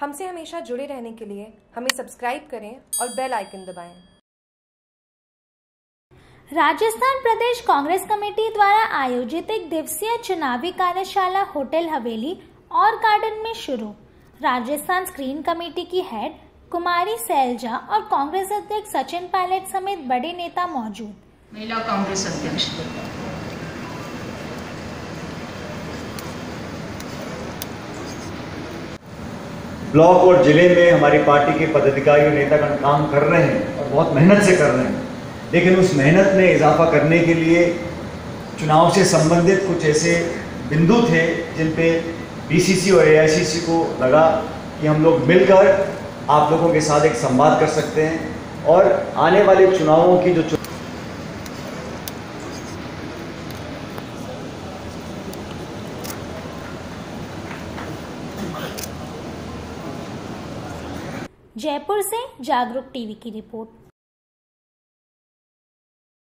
हमसे हमेशा जुड़े रहने के लिए हमें सब्सक्राइब करें और बेल आइकन दबाएँ। राजस्थान प्रदेश कांग्रेस कमेटी द्वारा आयोजित एक दिवसीय चुनावी कार्यशाला होटल हवेली और गार्डन में शुरू। राजस्थान स्क्रीन कमेटी की हेड कुमारी सैलजा और कांग्रेस अध्यक्ष सचिन पायलट समेत बड़े नेता मौजूद। महिला कांग्रेस अध्यक्ष। ब्लॉक और ज़िले में हमारी पार्टी के पदाधिकारी और नेतागण काम कर रहे हैं और बहुत मेहनत से कर रहे हैं। लेकिन उस मेहनत में इजाफा करने के लिए चुनाव से संबंधित कुछ ऐसे बिंदु थे जिन पे बीसीसी और एआईसीसी को लगा कि हम लोग मिलकर आप लोगों के साथ एक संवाद कर सकते हैं और आने वाले चुनावों की जो जयपुर से जागरूक टीवी की रिपोर्ट।